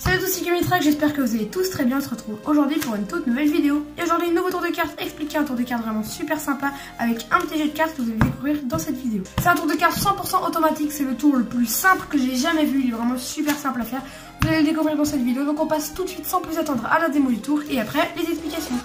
Salut à tous, c'est Kamitrack, j'espère que vous allez tous très bien. On se retrouve aujourd'hui pour une toute nouvelle vidéo. Et aujourd'hui, un nouveau tour de cartes expliqué, un tour de cartes vraiment super sympa avec un petit jeu de cartes que vous allez découvrir dans cette vidéo. C'est un tour de cartes 100% automatique, c'est le tour le plus simple que j'ai jamais vu, il est vraiment super simple à faire. Vous allez le découvrir dans cette vidéo, donc on passe tout de suite sans plus attendre à la démo du tour et après les explications.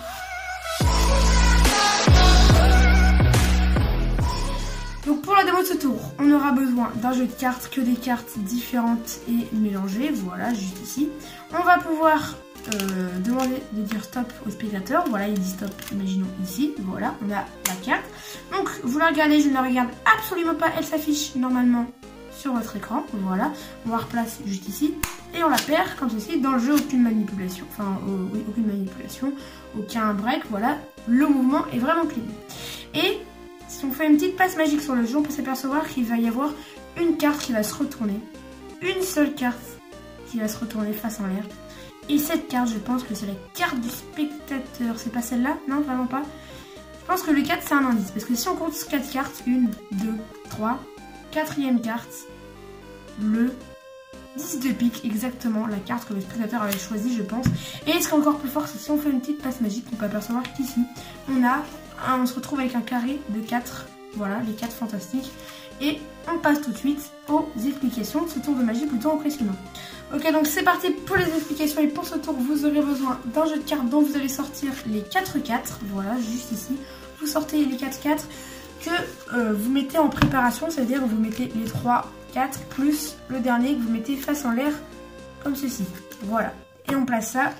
On aura besoin d'un jeu de cartes, que des cartes différentes et mélangées, voilà, juste ici. On va pouvoir euh, demander de dire stop au spectateur, voilà, il dit stop, imaginons ici, voilà, on a la carte. Donc vous la regardez, je ne la regarde absolument pas, elle s'affiche normalement sur votre écran, voilà. On la replace juste ici, et on la perd quand aussi dans le jeu, aucune manipulation, enfin, oui, aucune manipulation, aucun break, voilà, le mouvement est vraiment clean. Et fait une petite passe magique sur le jeu, on peut s'apercevoir qu'il va y avoir une carte qui va se retourner. Une seule carte qui va se retourner face en l'air. Et cette carte, je pense que c'est la carte du spectateur. C'est pas celle-là? Non, vraiment pas. Je pense que le 4, c'est un indice. Parce que si on compte 4 cartes, 1, 2, 3, quatrième carte, le 10 de pique, exactement la carte que le spectateur avait choisi, je pense. Et ce qui est encore plus fort, c'est si on fait une petite passe magique, on peut apercevoir qu'ici, on a on se retrouve avec un carré de 4. Voilà, les 4 fantastiques. Et on passe tout de suite aux explications de ce tour de magie plutôt impressionnant. Ok, donc c'est parti pour les explications. Et pour ce tour, vous aurez besoin d'un jeu de cartes dont vous allez sortir les 4 4. Voilà, juste ici. Vous sortez les 4 4 que euh, vous mettez en préparation, c'est-à-dire vous mettez les 3 4 plus le dernier que vous mettez face en l'air comme ceci. Voilà. Et on place ça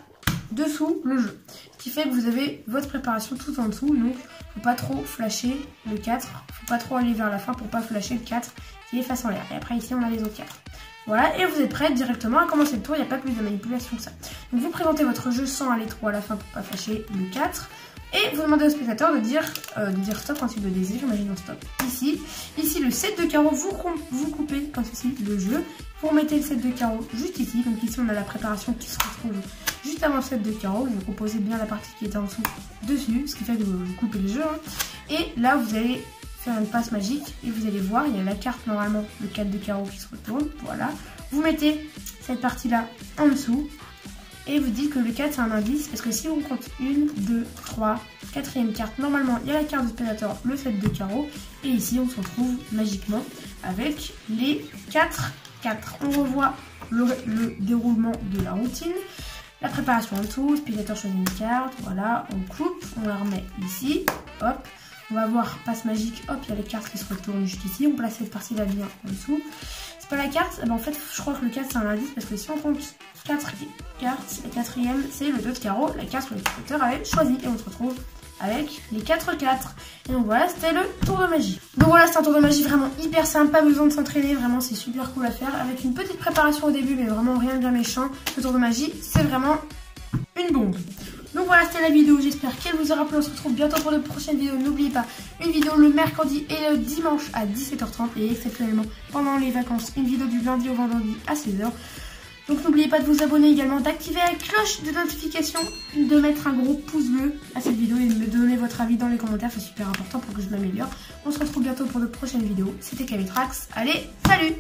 dessous le jeu. Ce qui fait que vous avez votre préparation tout en dessous. Donc, faut pas trop flasher le 4. Faut pas trop aller vers la fin pour pas flasher le 4 qui est face en l'air. Et après, ici, on a les autres 4. Voilà, et vous êtes prêts directement à commencer le tour. Il n'y a pas plus de manipulation que ça. Donc, vous présentez votre jeu sans aller trop à la fin pour pas flasher le 4. Et vous demandez au spectateur de dire, euh, de dire stop quand il le désire. Imaginons stop ici. Ici, le 7 de carreau, vous, vous coupez comme ceci le jeu. Vous remettez le 7 de carreau juste ici. Donc ici, on a la préparation qui se retrouve juste avant le 7 de carreau. Vous proposez bien la partie qui était en dessous dessus, ce qui fait que vous, coupez le jeu. Hein. Et là, vous allez faire une passe magique et vous allez voir, il y a la carte normalement, le 4 de carreau qui se retourne. Voilà. Vous mettez cette partie-là en dessous et vous dites que le 4 c'est un indice parce que si on compte 1, 2, 3, quatrième carte, normalement il y a la carte du spectateur, le 7 de carreau et ici on se retrouve magiquement avec les 4 4. On revoit le déroulement de la routine. La préparation en dessous, spectateur choisit une carte, voilà, on coupe, on la remet ici, hop, on va voir passe magique, hop, il y a les cartes qui se retournent juste ici, on place cette partie-là bien en dessous. C'est pas la carte, en fait je crois que le 4 c'est un indice parce que si on compte 4 cartes, la quatrième c'est le 2 de carreau, la carte que le spectateur avait choisi et on se retrouve avec les 4 4. Et donc voilà, c'était le tour de magie. Donc voilà, c'est un tour de magie vraiment hyper simple, pas besoin de s'entraîner, vraiment c'est super cool à faire. Avec une petite préparation au début, mais vraiment rien de bien méchant. Ce tour de magie, c'est vraiment une bombe. Donc voilà, c'était la vidéo, j'espère qu'elle vous aura plu. On se retrouve bientôt pour de prochaines vidéos. N'oubliez pas, une vidéo le mercredi et le dimanche à 17h30 et exceptionnellement pendant les vacances, une vidéo du lundi au vendredi à 16h. Donc n'oubliez pas de vous abonner également, d'activer la cloche de notification, de mettre un gros pouce bleu à cette vidéo et de me donner votre avis dans les commentaires, c'est super important pour que je m'améliore. On se retrouve bientôt pour de prochaines vidéos. C'était Kavitrax, allez, salut